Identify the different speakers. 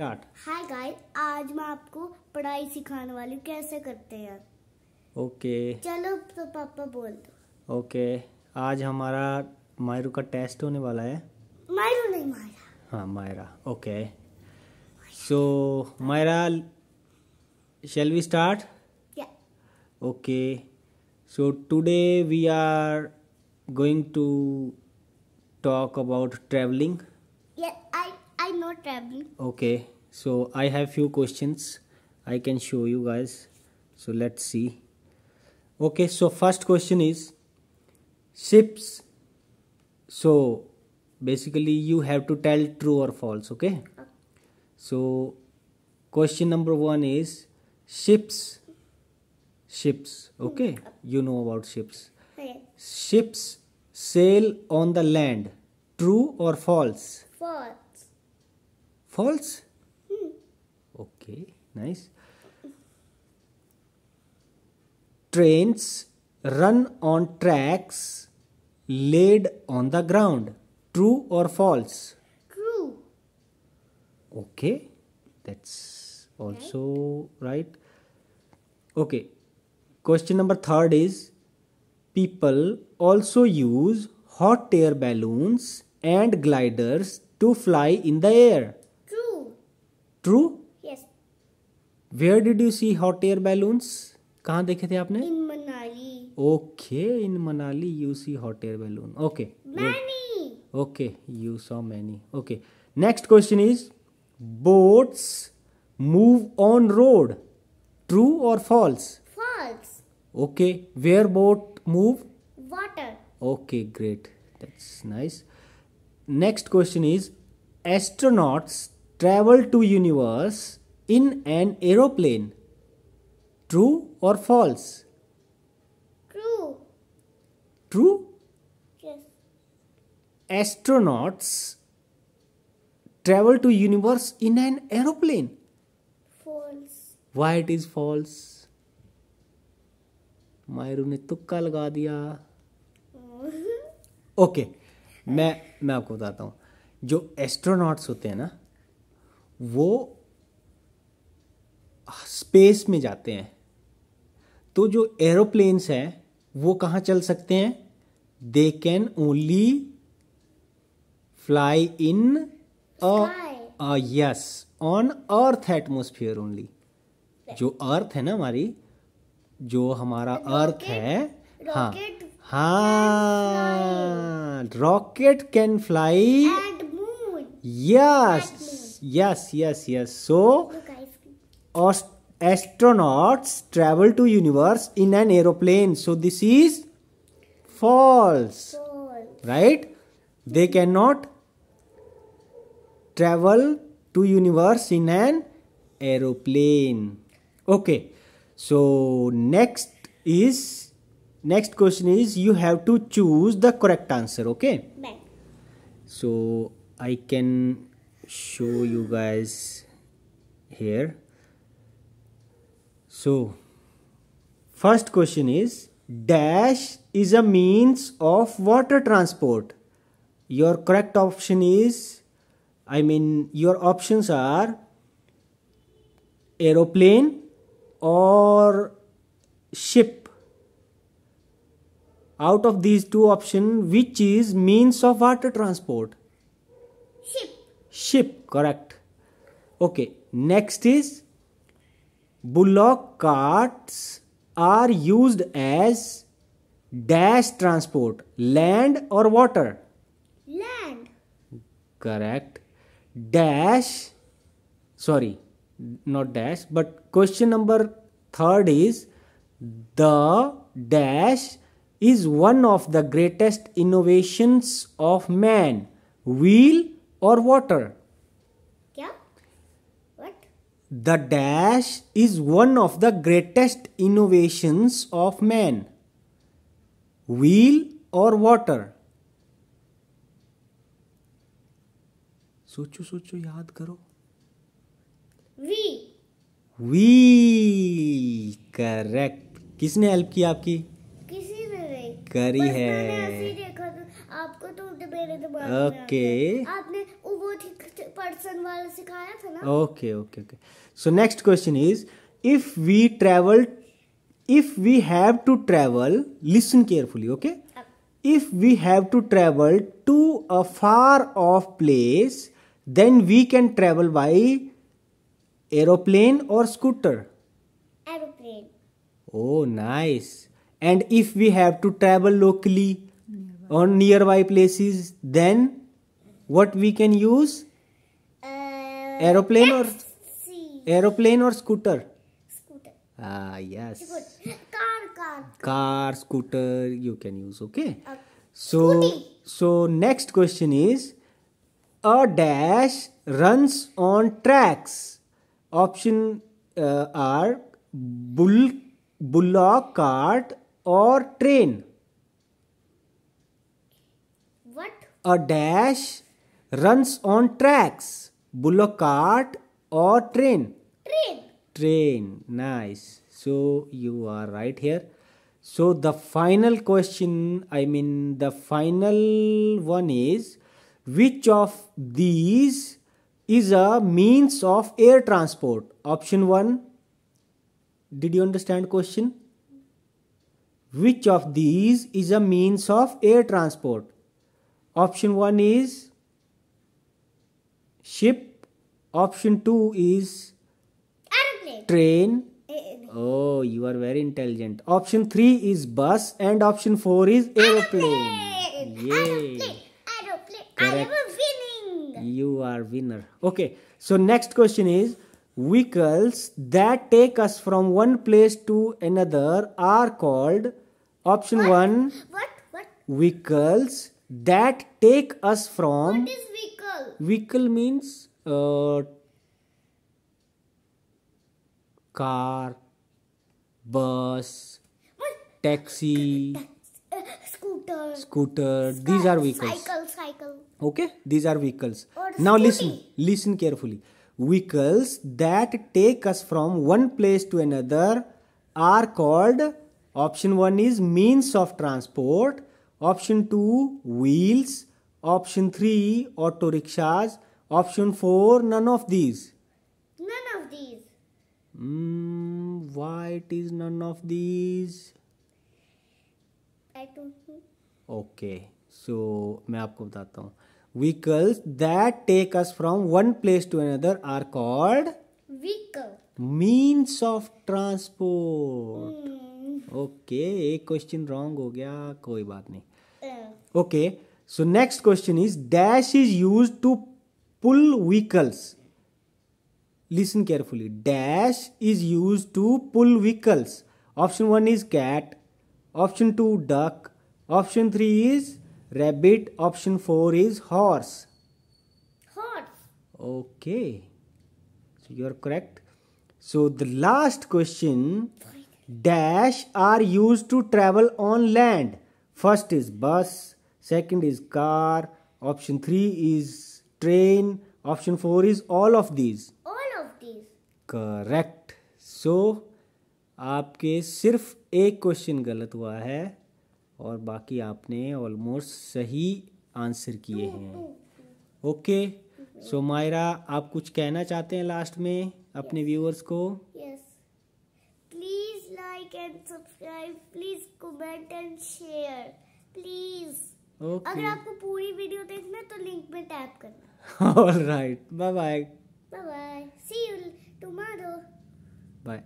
Speaker 1: Start.
Speaker 2: Hi guys आज मैं आपको पढ़ाई सिखाने वाली हूँ कैसे करते हैं?
Speaker 1: ओके।
Speaker 2: चलो तो पापा बोल दो।
Speaker 1: ओके आज हमारा मायरू का टेस्ट होने वाला है।
Speaker 2: मायरू नहीं मायरा।
Speaker 1: हाँ Myra okay. So Myra shall we start okay so today we are going to talk about traveling
Speaker 2: या I know traveling.
Speaker 1: Okay. So I have few questions. I can show you guys. So let's see. Okay. So first question is ships. So basically you have to tell true or false. Okay. So question number one is ships. Ships. Hmm. Okay. You know about ships. Ships sail on the land. True or false?
Speaker 2: False.
Speaker 1: False? Hmm. Okay, nice. Trains run on tracks laid on the ground. True or false?
Speaker 2: True.
Speaker 1: Okay, that's also right. Okay, question number third is people also use hot air balloons and gliders to fly in the air.
Speaker 2: True
Speaker 1: True?
Speaker 2: Yes
Speaker 1: where did you see hot air balloons कहाँ देखे थे आपने?
Speaker 2: In
Speaker 1: Manali okay in Manali you see hot air balloon
Speaker 2: okay
Speaker 1: okay you saw many okay next question is boats move on road true और false
Speaker 2: false
Speaker 1: okay where boat move
Speaker 2: water
Speaker 1: okay great That's nice. Next question is astronauts travel to universe in an aeroplane true और false true
Speaker 2: true
Speaker 1: astronauts travel to universe in an aeroplane
Speaker 2: false
Speaker 1: why it is false Mayru ने तुक्का लगा दिया okay okay, मैं मैं आपको बताता हूँ। जो एस्ट्रोनॉट्स होते हैं ना वो स्पेस में जाते हैं। तो जो एरोप्लेन्स हैं वो कहाँ चल सकते हैं? They can only fly
Speaker 2: in
Speaker 1: yes on earth atmosphere only जो अर्थ है ना हमारी जो हमारा अर्थ है हाँ। हाँ
Speaker 2: rocket
Speaker 1: can fly yes yes, yes,
Speaker 2: yes. So,
Speaker 1: astronauts travel to universe in an aeroplane. So, this is false. Right? They cannot travel to universe in an aeroplane. Okay. So, next is, next question is you have to choose the correct answer. Okay? So, I can show you guys here. So first question is dash is a means of water transport. Your correct option is i mean your options are aeroplane or ship. Out of these two options which is means of water transport?
Speaker 2: Ship
Speaker 1: ship correct. Okay next is bullock carts are used as dash transport land or water?
Speaker 2: Land.
Speaker 1: Correct. Dash sorry not dash but question number third is the dash is one of the greatest innovations of man. Wheel or water.
Speaker 2: क्या? What
Speaker 1: the dash is one of the greatest innovations of man. Wheel or water? सोचो सोचो याद करो।
Speaker 2: We
Speaker 1: we correct किसने help की आपकी?
Speaker 2: किसी ने नहीं।
Speaker 1: करी है
Speaker 2: मैंने ऐसे देखा था। आपको तो मेरे दिमाग में
Speaker 1: ओके।
Speaker 2: आपने पर्सन वाला सिखाया था ना
Speaker 1: okay okay okay so next question is if we travel if we have to travel listen carefully okay if we have to travel to a far off place then we can travel by aeroplane or scooter
Speaker 2: aeroplane
Speaker 1: oh nice and if we have to travel locally on nearby places then what we can use aeroplane or aeroplane or scooter?
Speaker 2: Scooter.
Speaker 1: Ah yes.
Speaker 2: Scooter. Car, car.
Speaker 1: Car, scooter. You can use. Okay. So so next question is, a dash runs on tracks. Option uh, are bul bullock cart or train.
Speaker 2: What?
Speaker 1: A dash runs on tracks. Bullock cart or train?
Speaker 2: Train.
Speaker 1: Train. Nice. So you are right here. So the final question, I mean the final one is which of these is a means of air transport? Option 1. Did you understand question? Which of these is a means of air transport? Option 1 is Ship. Option 2 is
Speaker 2: aeroplane.
Speaker 1: Train. Oh, you are very intelligent. Option 3 is bus and option 4 is aeroplane. Yay.
Speaker 2: Aeroplane. Aeroplane.
Speaker 1: Correct. You are winner. Okay. So next question is vehicles that take us from one place to another are called option what? 1
Speaker 2: what? What?
Speaker 1: vehicles that take us from vehicle means uh, car bus taxi
Speaker 2: scooter.
Speaker 1: scooter. These are vehicles.
Speaker 2: cycle cycle.
Speaker 1: Okay? These are vehicles. Now listen listen carefully. Vehicles that take us from one place to another are called option 1 is means of transport option 2 wheels option three auto rickshaws option four none of these
Speaker 2: none of these
Speaker 1: why it is none of these okay so मैं आपको बताता हूँ। Vehicles that take us from one place to another are called
Speaker 2: vehicle
Speaker 1: means of
Speaker 2: transport
Speaker 1: okay एक question wrong हो गया कोई बात नहीं।
Speaker 2: Okay uh.
Speaker 1: okay. So next question is dash is used to pull vehicles. Listen carefully. Dash is used to pull vehicles. Option 1 is cat. Option 2 duck. Option 3 is rabbit. Option 4 is horse.
Speaker 2: Horse.
Speaker 1: Okay. So you are correct. So the last question dash are used to travel on land. First is bus second is car option three is train option four is all of these
Speaker 2: all of these.
Speaker 1: Correct. So आपके सिर्फ़ एक question गलत हुआ है और बाकी आपने almost सही आंसर किए हैं। ओके सो मायरा आप कुछ कहना चाहते हैं लास्ट में अपने व्यूअर्स को?
Speaker 2: Please like and subscribe please comment and share please Please.
Speaker 1: अगर
Speaker 2: आपको पूरी वीडियो देखना है तो लिंक में टैप करना।
Speaker 1: All right bye bye
Speaker 2: bye bye see you tomorrow
Speaker 1: bye